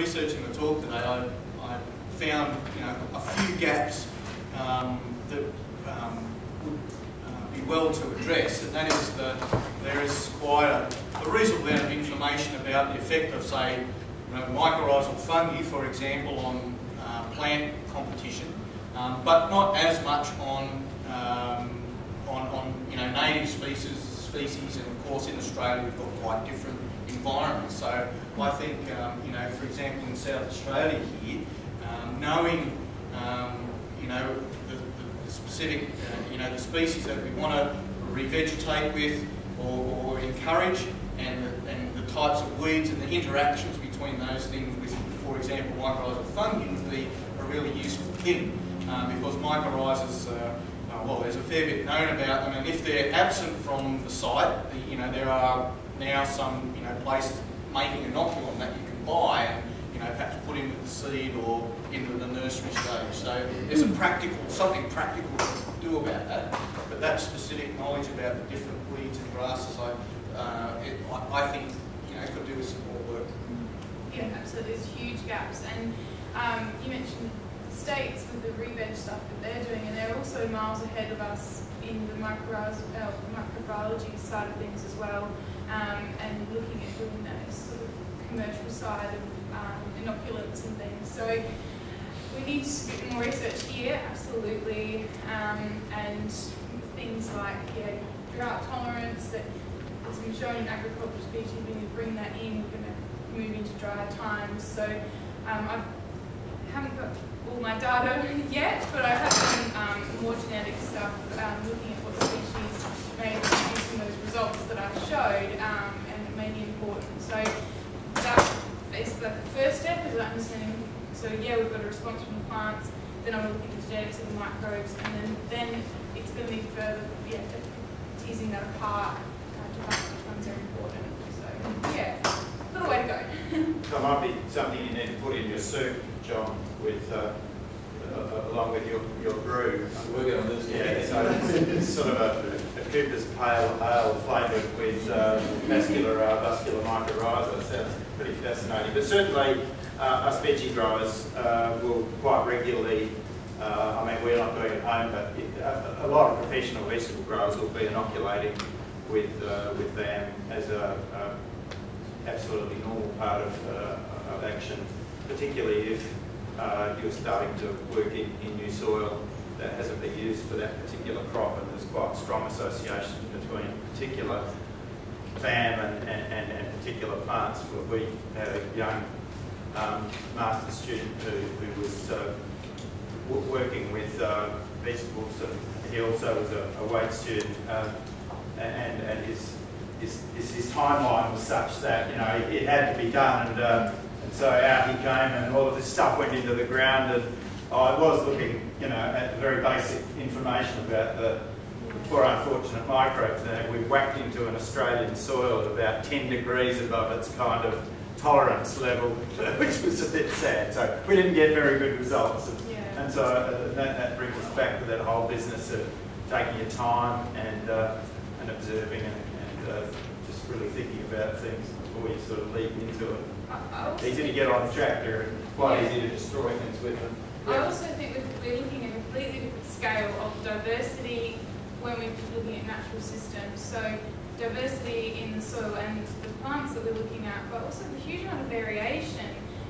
researching the talk today, I, I found you know a few gaps um, that um, would uh, be well to address, and that is that there is quite a, a reasonable amount of information about the effect of, say, you know, mycorrhizal fungi, for example, on uh, plant competition, um, but not as much on, um, on, on you know, native species, species, and of course in Australia we've got quite different environments. So I think, um, you know, for example, in South Australia here, um, knowing, um, you know, the, the specific, uh, you know, the species that we want to revegetate with or, or encourage, and the, and the types of weeds and the interactions between those things with, for example, mycorrhizal fungi would be a really useful thing um, because mycorrhizas, uh, uh, well, there's a fair bit known about them, and if they're absent from the site, the, you know, there are now some, you know, places making inoculum that you can buy and, you know, perhaps put into the seed or into the nursery stage. So there's a practical, something practical to do about that, but that specific knowledge about the different weeds and grasses, I, uh, it, I, I think, you know, could do with some more work. Yeah, absolutely. There's huge gaps. And um, you mentioned states with the reveg stuff that they're doing, and they're also miles ahead of us in the uh, microbiology side of things as well, um, and looking at doing that sort of commercial side of um, inoculants and things. So we need to do more research here, absolutely, um, and things like yeah, drought tolerance that has been shown in agricultural species. Need to bring that in. We're going to move into drier times. So um, I haven't got all my data yet, but I have done um, more genetic stuff, um, looking at what species may produce some of those results that I've showed, um, and it may be important. So that is the first step, is understanding, so yeah, we've got a response from the plants, then I'm looking at the genetics of the microbes, and then, then it's going to be further, yeah, teasing that apart uh, to find which ones are important. So yeah, a little way to go. That might be something you need to put in your soup, John, with uh, uh, along with your, your brew. We're going to lose Yeah, so it's, it's sort of a, Cooper's Pale Ale flavoured with uh, vascular uh, vascular mycorrhiza. Sounds pretty fascinating. But certainly, uh, us veggie growers uh, will quite regularly. Uh, I mean, we're not doing it at home, but it, a, a lot of professional vegetable growers will be inoculating with uh, with them as a, a absolutely normal part of, of action, particularly if you're starting to work in, in new soil that hasn't been used for that particular crop and there's quite strong association between particular FAM and, and, and, particular plants. We had a young um, master student who, who was uh, working with uh, vegetables and he also was a, a Waite student um, and, and his his, his, timeline was such that, you know, it, it had to be done. And, uh, and so out he came and all of this stuff went into the ground and I was looking, you know, at the very basic information about the poor unfortunate microbes. And we whacked into an Australian soil at about 10 degrees above its kind of tolerance level, which was a bit sad. So we didn't get very good results. And, yeah. and so uh, that, that, brings us back to that whole business of taking your time and, uh, and observing and uh, just really thinking about things before you sort of leap into it. Easy to get on the tractor and quite easy to destroy things with them. I also think we're looking at a completely different scale of diversity when we're looking at natural systems. So diversity in the soil and the plants that we're looking at, but also the huge amount of variation.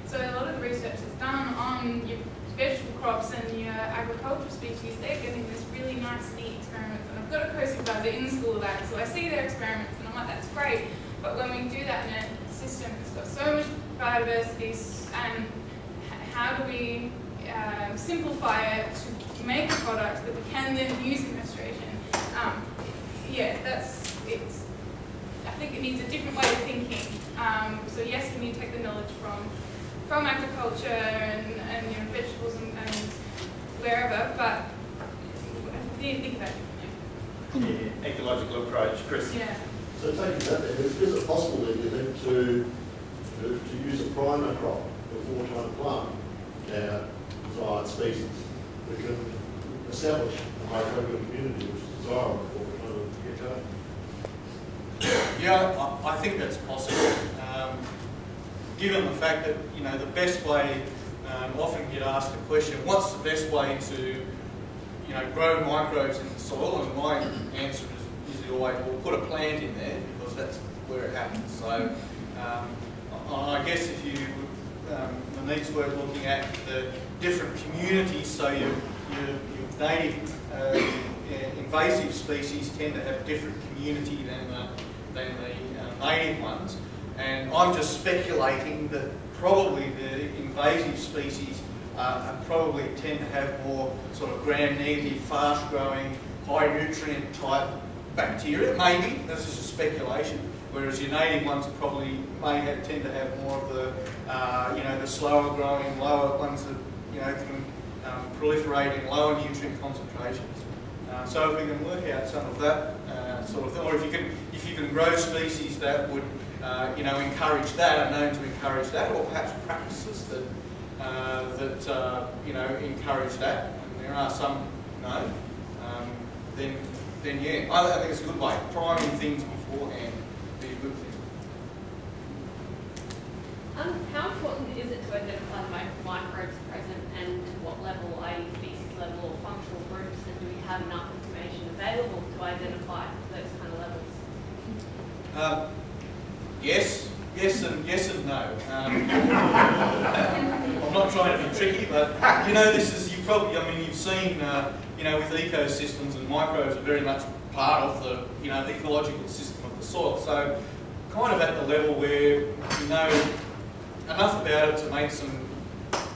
So a lot of the research that's done on your vegetable crops and your agricultural species, they're getting this really nice, neat experiments. And I've got a co-supervisor in the School of so I see their experiments and I'm like, that's great. But when we do that in a system that's got so much biodiversity, and how do we um, simplify it to make a product that we can then use in restoration? Um, yeah, that's, it's, I think it needs a different way of thinking. Um, so yes, we need to take the knowledge from from agriculture and, and you know, vegetables and, and wherever, but I didn't think about it. Yeah, ecological approach, Chris. Yeah. So taking that, is, is it possible then, you think, to, to, to use a primer crop before trying to plant desired species? We can establish a microbial community which is desirable for we're to get going. Yeah, I, think that's possible. Um, given the fact that, you know, the best way, um, often get asked the question, what's the best way to, you know, grow microbes in the soil? And my answer is usually always, well, put a plant in there because that's where it happens. So um, I guess if you, um, the needs worth looking at the different communities, so your, your, your native uh, invasive species tend to have different community than the, than the uh, native ones. And I'm just speculating that probably the invasive species uh, probably tend to have more sort of gram-negative, fast-growing, high-nutrient type bacteria. Maybe, this is a speculation. Whereas your native ones probably may have, tend to have more of the, uh, you know, the slower growing, lower ones that, you know, um, proliferate in lower nutrient concentrations. Uh, so if we can work out some of that uh, sort of thing, or if you can, if you can grow species that would, uh, you know, encourage that, are known to encourage that, or perhaps practices that, uh, that uh, you know, encourage that, and there are some known, um, then, then yeah, I think it's a good way. Priming things beforehand be a good thing. Um, how important is it to identify the microbes present and to what level, i.e. species level or functional groups, and do we have enough information available to identify those kind of levels? Um, yes, yes and yes and no. Um, I'm not trying to be tricky, but you know, this is you probably. I mean, you've seen, uh, you know, with ecosystems and microbes are very much part of the, you know, the ecological system of the soil. So, kind of at the level where you know enough about it to make some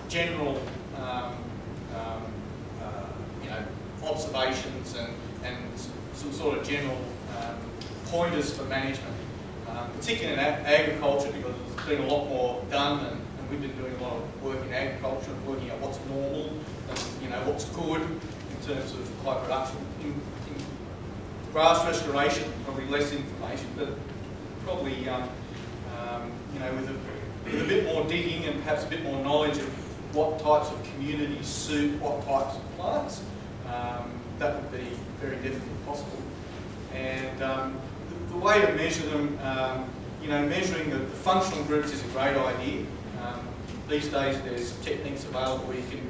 general, um, um, uh, you know, observations and and some sort of general um, pointers for management, um, particularly in ag agriculture because there's been a lot more done and, and, we've been doing a lot of work in agriculture and working out what's normal and you know what's good in terms of high production. In, in grass restoration, probably less information, but probably um, um, you know with a, with a bit more digging and perhaps a bit more knowledge of what types of communities suit what types of plants, um, that would be very definitely possible. And um, the, the, way to measure them, um, you know, measuring the, the, functional groups is a great idea. Um, these days there's techniques available where you can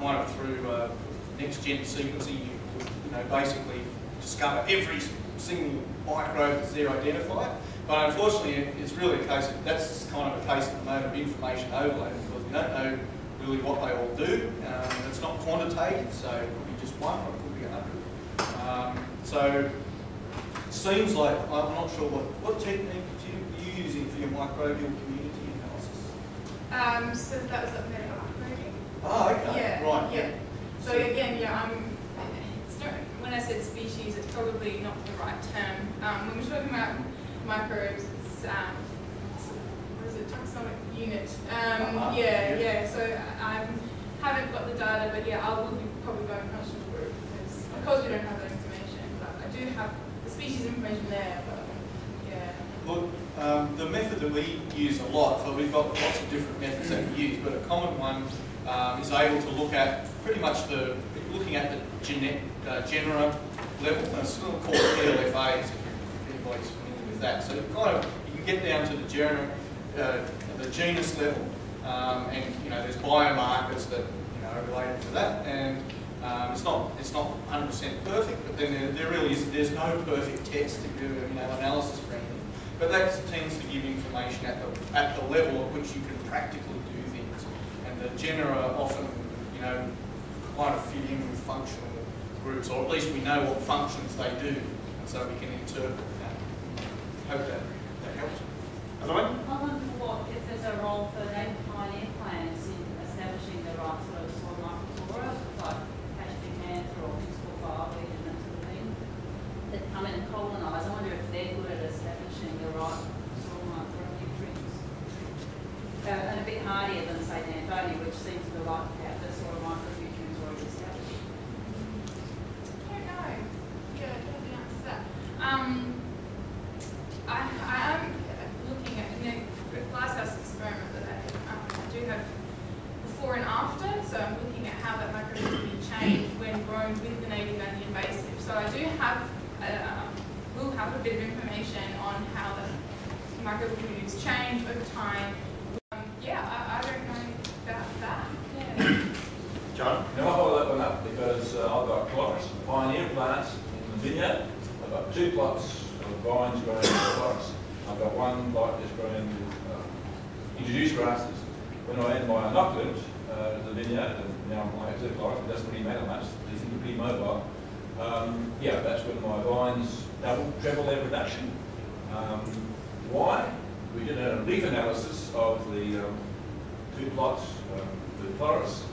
kind of through uh, next-gen sequencing, you, you know, basically discover every single microbe that's there identified. But unfortunately, it's really a case of, that's kind of a case at the moment of information overload because we don't know really what they all do. Um, it's not quantitative, so it could be just one or it could be a hundred. Um, so it seems like, I'm not sure what, what technique do you, are you using for your microbial community analysis? Um, so that was up there, maybe. Oh, okay. Yeah, right. Yeah. So again, yeah, I'm, not, when I said species, it's probably not the right term. Um, when we're talking about microbes, it's, um, what is it, taxonomic unit. Um, uh -huh. yeah, yeah, So I haven't got the data, but yeah, I will be probably going functional group because, because we don't have that information. But I do have the species information there, but yeah. Look, um, the method that we use a lot, so we've got lots of different methods that we use, but a common one um, is able to look at pretty much the, looking at the genet, uh, genera level, and it's called PLFAs if anybody's familiar with that. So kind of, you can get down to the uh, the genus level, um, and you know, there's biomarkers that you know are related to that, and um, it's not it's not 100% perfect, but then there, there, really is there's no perfect test to do you know analysis for anything. But that tends to give information at the at the level at which you can practically do things, and the genera often you know kind of fit in with functional groups, or at least we know what functions they do, and so we can interpret that. Hope that that helps. Otherwise? I wonder what, if there's a role for native pioneer plants in establishing the right sort of soil microflora, like Pashtic Panther or Principal Barley and that sort of thing, that come in and colonise. I wonder if they're good at establishing the right soil micronutrients. Uh, and a bit hardier than, say, Nantoni, which seems to like to have the soil micronutrients already established. I don't know. Yeah, I don't know the answer to that. Um, I, I am looking at in the glasshouse experiment that I, um, I do have before and after, so I'm looking at how that microbiome changed when grown with the native and the invasive. So I do have, uh, will the microbiome change over time two plots of vines growing in the forest. I've got one plot that's growing with uh, introduced grasses. When I add my inoculums uh, to the vineyard, and now I have two plots, it doesn't really matter much, these things are pretty mobile. Um, yeah, that's when my vines double, treble their production. Um, why? We did a leaf analysis of the um, two plots, um, the florists.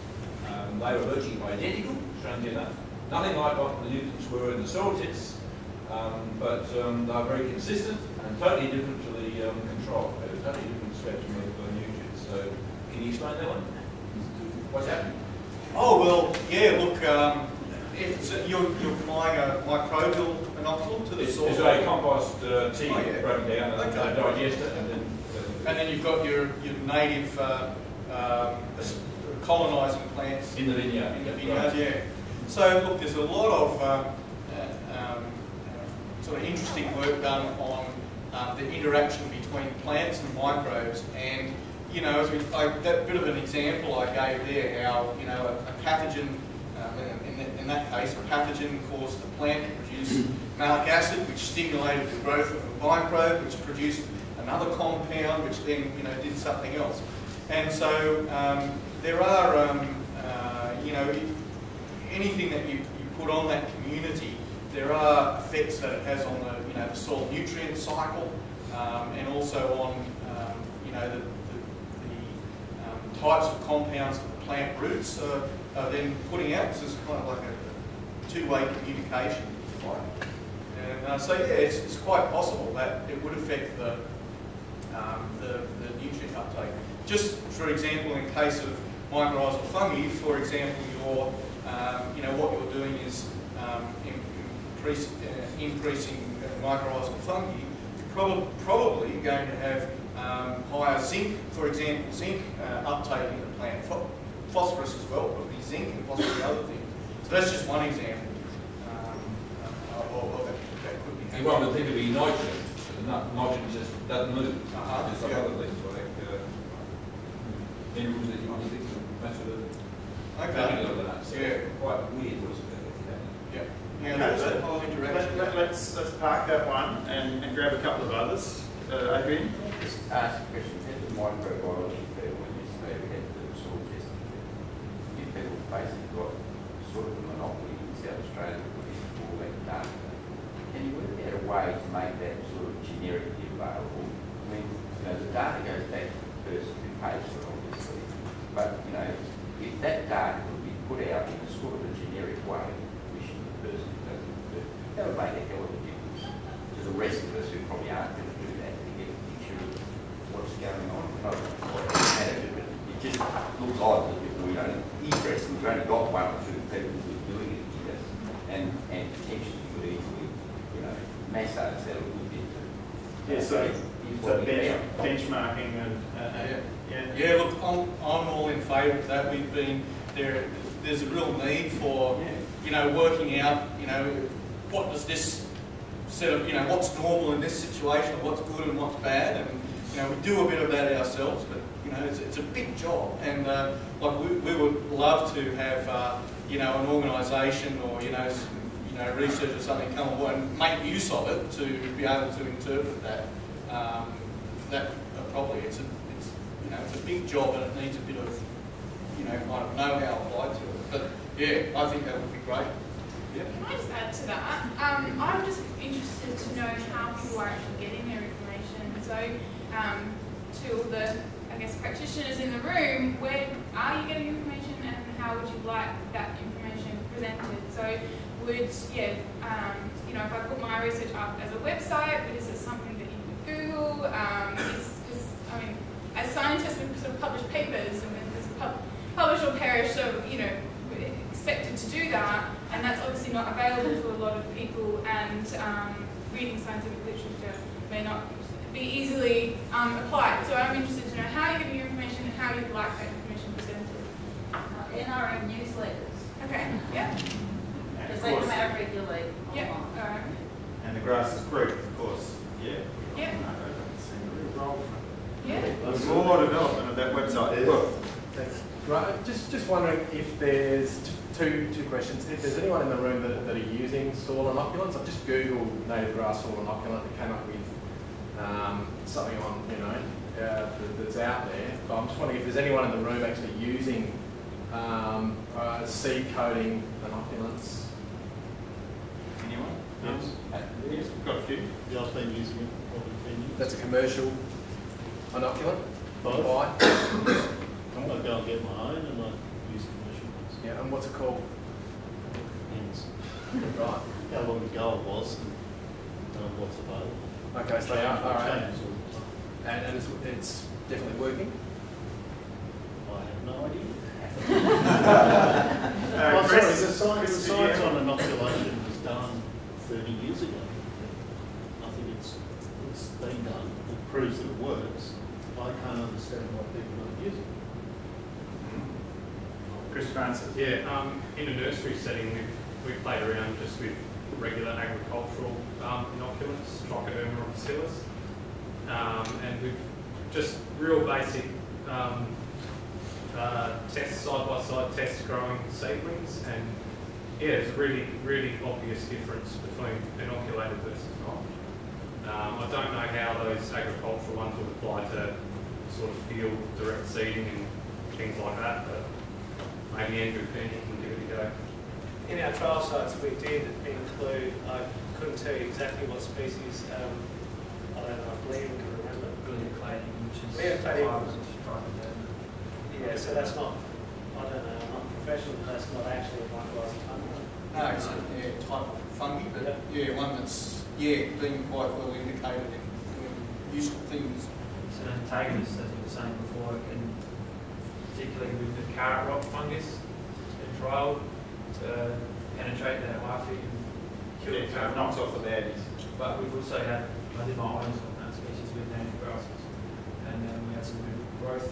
Um, they were virtually identical, strangely enough. Nothing like what the nutrients were in the soil tests, um, but um, they're very consistent and totally different to the um, control. They're a totally different spectrum of uh, nutrients. So, can you explain that one? What's happening? Oh, well, yeah, look, um, it's, you're, you're applying a microbial inoculum to the It's, soil. it's a compost uh, tea Oh, yeah. broken down and Okay. they digest it and then. uh, And then you've got your, your native uh, um, colonising plants in the vineyard. in the yeah, right. vineyard, yeah. So look, there's a lot of um, uh, um, uh, sort of interesting work done on um, the interaction between plants and microbes, and you know, as we, I, that bit of an example I gave there, how you know a, a pathogen, um, in, that- in that case, a pathogen caused the plant to produce malic acid, which stimulated the growth of a microbe, which produced another compound, which then you know did something else. And so um, there are, um, uh, you know, anything that you, you put on that community, there are effects that it has on the, you know, the soil nutrient cycle, um, and also on, um, you know, the, the, the um, types of compounds that the plant roots are, are then putting out. This is kind of like a two-way communication. like. And uh, so, yeah, it's, it's quite possible that it would affect the, um, the, the nutrient uptake. Just for example, in case of mycorrhizal fungi, for example, you're, um, you know, what you're doing is um, increase, uh, increasing uh, mycorrhizal fungi, prob- probably going to have um, higher zinc, for example, zinc uh, uptake in the plant. Pho- Phosphorus as well, would be zinc and possibly other things. So that's just one example. Um, uh, of- of that, that could be And one would think it'd be nitrogen, but no- nitrogen just doesn't move. Uh-huh, There's some yeah. other things like uh, minerals that you might think of, that's sort of Okay. that. So Yeah. quite weird what's happening. Yeah. Yeah, there's that whole Let, let, let's, let's park that one and, and grab a couple of others. Uh, Adrian? Just ask a question, how the microbiology feel when you say we had the soil testing? You people basically got sort of a monopoly in South Australia with all that data. Can you work out a way to make that sort of generically available? I mean, you know, the data goes back to the person who pays for it, obviously. But, you know, if that data could be put out in a sort of a generic way, which the person who doesn't do, that would make a hell of a difference to the rest of us who probably aren't going to do that to get a picture of what's going on. Not that it matters, but it just looks odd that if we don't, interesting, we've only got one or two people who are doing it here, and, and potentially could easily, you know, mass those out a little bit to. Yeah, so, is so bench, benchmarking and, uh, and, yeah. Yeah, look, I'm, I'm all in favour of that. We've been, there, there's a real need for, Yeah. you know, working out, you know, what does this set of, you know, what's normal in this situation, what's good and what's bad, and, you know, we do a bit of that ourselves, but, you know, it's, it's a big job, and, uh, like, we, we would love to have, uh, you know, an organisation or, you know, you know, research or something come along and make use of it to be able to interpret that, um, that properly. It's a, it's, you know, it's a big job and it needs a bit of, you know, kind of know-how applied to it. But yeah, I think that would be great. Can I just add to that? Um, I'm just interested to know how people are actually getting their information. So, um, to all the, I guess, practitioners in the room, where are you getting information and how would you like that information presented? So, would, yeah, um, you know, if I put my research up as a website, is it something that you would Google? Um, is, is, I mean, as scientists, we sort of publish papers and there's a pub, publish or perish, so, you know, expected to do that, and that's obviously not available to a lot of people, and um, reading scientific literature may not be easily um, applied. So I'm interested to know how you're getting your information and how you'd like that information presented. Uh, NRM newsletters, Okay, yeah, And because of they come course, out regularly yeah, online. all right, and the grass is green, of course, yeah. Yeah. No, I don't see a real role for yeah. the More development of that website. Yeah. Well, Thanks. Right, just, just wondering if there's t- two, two questions. If there's anyone in the room that, that are using soil inoculants, I've just Googled native grass soil inoculant and came up with um, something on, you know, uh, that, that's out there. But I'm just wondering if there's anyone in the room actually using um, uh, seed coating inoculants. Anyone? Yes. Uh, Yes, we've got a few. Yeah, I've been using it, probably ten years. That's a commercial inoculant. Both. Buy. I'm going to go and get my own and I use commercial ones. Yeah, and what's it called? Depends Right. how long ago it was and uh, what's available. Okay, so they are, all right. Changes all the time. And, and it's, it's definitely working. I have no idea. Uh, Oh, sorry, the science, the science on inoculation was done thirty years ago. I think it's, it's been done, it proves that it works. I can't understand why people don't use it. Chris Francis. Yeah, um, in a nursery setting, we've, we've played around just with regular agricultural um, inoculants, trichoderma or bacillus. Um, and we've just real basic um, uh, tests, side-by-side tests growing seedlings. And yeah, there's really, really obvious difference between inoculated versus not. Um, I don't know how those agricultural ones would apply to sort of field direct seeding and things like that, but maybe Andrew Feeney can give it a go. In our trial sites, we did include, I couldn't tell you exactly what species, um, I don't know if Liam can remember. Glucoplating, which is Liam Claydon. fibres of trichoderma. Yeah, so that's not, I don't know, I'm not professional, but that's not actually a mycorrhizal fungi. No, it's a yeah, type of fungi, but Yeah. yeah, one that's yeah been quite well indicated in doing useful things. So antagonists, as you were saying before, can, particularly with the carrot rock fungus, it's been trialled to penetrate that hyphae and kill the Yeah, so it carrot knocks off the baddies. But we've also had, I did my honours on that species with native grasses, and um, we had some good growth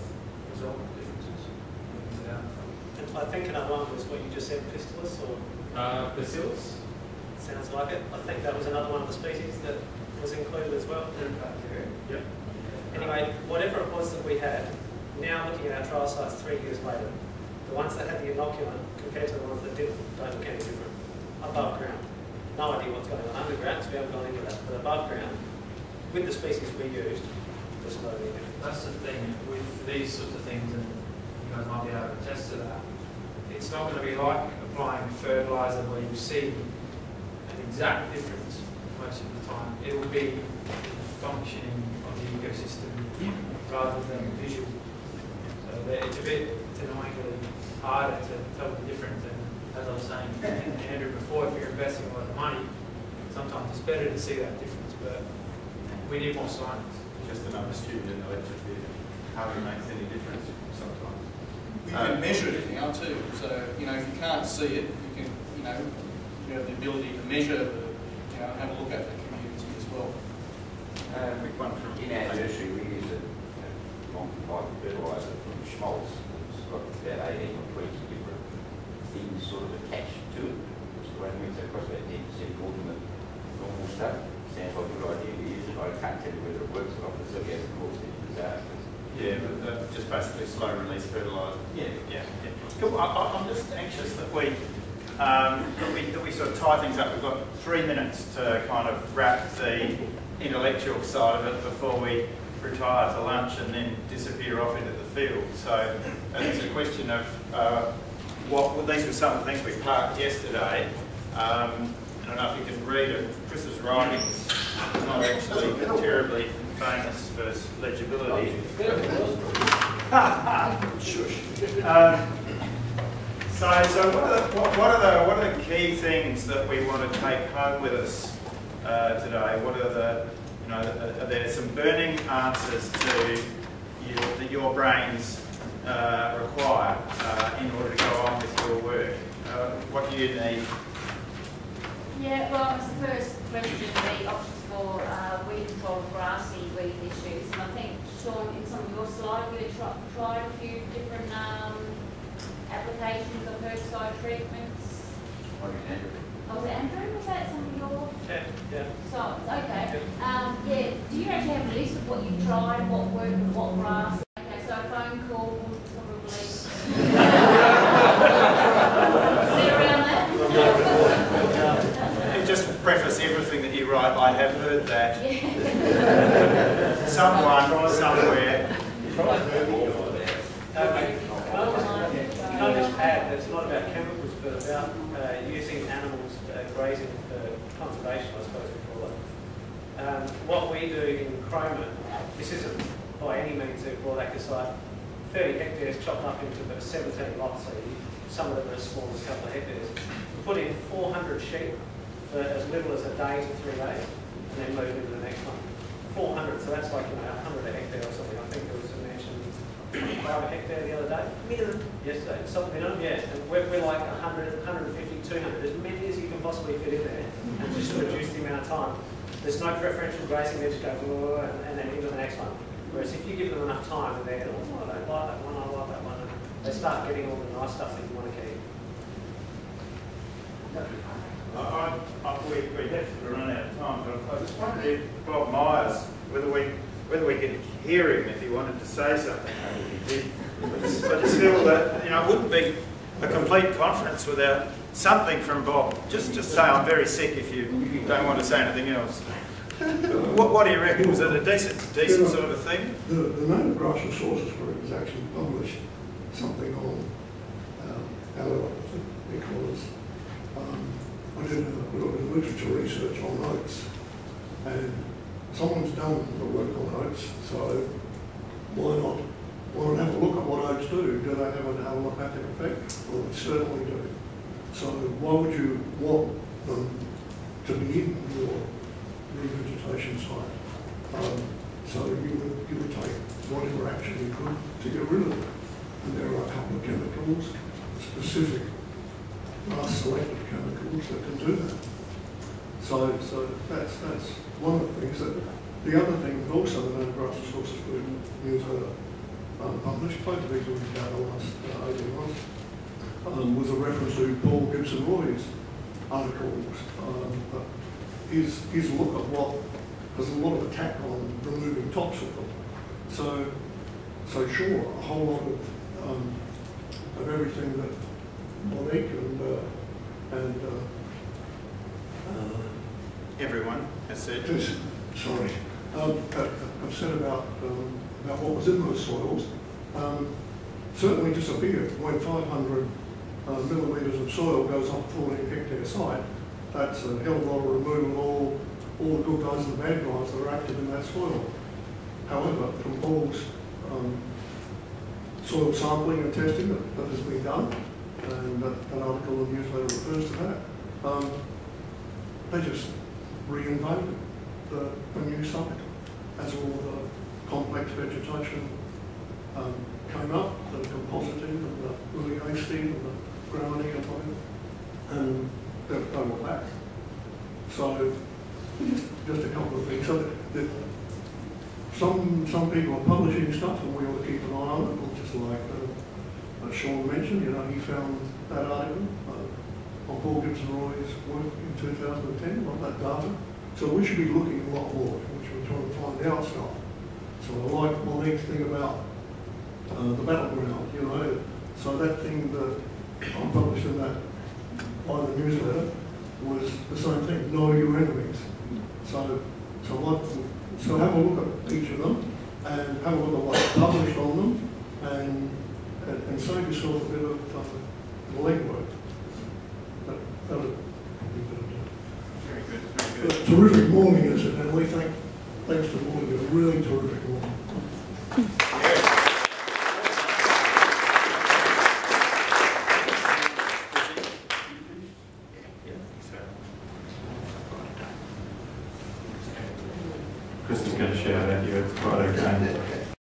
result differences. working it. And I think another one was what you just said, Pistillus, or Uh, bacillus? sounds like it. I think that was another one of the species that was included as well. Yep. Anyway, whatever it was that we had, now looking at our trial sites three years later, the ones that had the inoculant compared to the ones that didn't don't look any different. Above ground. No idea what's going on underground, so we haven't gone into that. But above ground, with the species we used, there's no any difference. That's the thing with these sorts of things, and you guys might be able to attest to that. It's not going to be like applying fertilizer where you see an exact difference most of the time. It will be the functioning of the ecosystem rather than visual. So that it's a bit economically harder to tell the difference. And as I was saying to Andrew before, if you're investing a lot of money, sometimes it's better to see that difference. But we need more science. Just another student in the lecture theatre. Hardly makes any difference sometimes. We Uh, can measure it now too, so you know if you can't see it, you can you know you have the ability to measure, the, you know, have a look at the community as well. Uh, quick one from In our nursery, we use a long-pipe fertiliser from Schmaltz. It's got about eighteen or twenty different things sort of attached to it. So when we say across about ten percent more than the normal stuff, sounds like a good idea to use it. I can't tell you whether it works or not, but certainly hasn't caused any disasters. Yeah, but that's just basically slow release fertiliser. Yeah. Yeah, yeah. Cool. I, I- I'm just anxious that we, um, that we, that we sort of tie things up. We've got three minutes to kind of wrap the intellectual side of it before we retire to lunch and then disappear off into the field. So uh, it's a question of uh, what, well, these were some of the things we parked yesterday. Um, I don't know if you can read it. Chris's writing's not actually terribly famous for its legibility. Um, so, so what are, the, what are the what are the key things that we want to take home with us uh, today? What are the you know are there some burning answers to you, that your brains uh, require uh, in order to go on with your work? Uh, what do you need? Yeah, well, it's the first question, the options for uh, weed control, grassy weed issues. And I think, Sean, in some of your slides, you had tri- tried a few different um, applications of herbicide treatments. What do you? Oh, was it Andrew? Was that some of your Yeah, yeah. sites? Okay. Um, yeah, do you actually have a list of what you've tried, what worked, and what grass? Okay, so a phone call would probably but about uh, using animals uh, grazing for conservation, I suppose we call it. Um, what we do in Cromer, this isn't by any means a broad acre site, 30 hectares chopped up into about 17 lots, so some of them are as small as a couple of hectares. We put in 400 sheep for as little as a day to three days, and then move into the next one. 400, so that's like, you know, 100 a hectare or something. I think there was a mention 25 a hectare the other day. Minimum. Yesterday, something minimum, yeah. And we're, we're like 100, 150, 200, as many as you can possibly fit in there, and just reduce the amount of time. There's no preferential grazing, they just go, "Whoa," and, and then into the next one. Whereas if you give them enough time, and they're, oh, I don't like that one, I like that one, and they start getting all the nice stuff that you want to keep. I, I, I- we, we have to run out of time, but I just wondered if Bob Myers, whether we, whether we could hear him if he wanted to say something. He did. I just, I feel that, you know, it wouldn't be a complete conference without something from Bob. Just, just say I'm very sick if you don't want to say anything else. What, what do you reckon? Was it a decent, decent sort of thing? The, the native grass resources group has actually published something on um, because um, I did a little bit of literature research on oats and someone's done the work on oats, so why not, not have a look at what oats do? Do they have an allopathic effect? Well, they certainly do. So why would you want them to be in your revegetation site? Um, so you would, you would take whatever action you could to get rid of them. And there are a couple of chemicals, specific grass selective chemicals that can do that. So, so that's, that's one of the things that, the other thing that also the Native Grass Resources Group newsletter um, published, of these will be done the last uh, 18 months, um, was a reference to Paul Gibson Roy's articles, um, his, his look at what, there's a lot of attack on removing topsoil. So, so sure, a whole lot of, um, of everything that Monique and, uh, and, uh, uh, Everyone has said. Yes, sorry. Um, uh, I've said about, um, about what was in those soils, um, certainly disappeared when 500 uh, millimetres of soil goes a 14 hectare site. That's a hell of a lot of removal of all, all the good guys and the bad guys that are active in that soil. However, from Paul's um, soil sampling and testing that, that has been done, and that, that article in the newsletter refers to that, um, they just reinvaded the, the new site as all the complex vegetation um, came up, the compositing and the hayseed and the grounding and whatever, and they, were back. So just, a couple of things. So that, some some people are publishing stuff and we ought to keep an eye on it, just like uh, Sean mentioned, you know, he found that article on Paul Gibson Roy's work in 2010 on that data. So we should be looking a lot more, which we're trying to find out stuff. So I like Monique's thing about uh, the battleground, you know. So that thing that I'm publishing that by the newsletter was the same thing, know your enemies. So, so so have a look at each of them and have a look at what's published on them and, and, and save yourself a bit of um, legwork.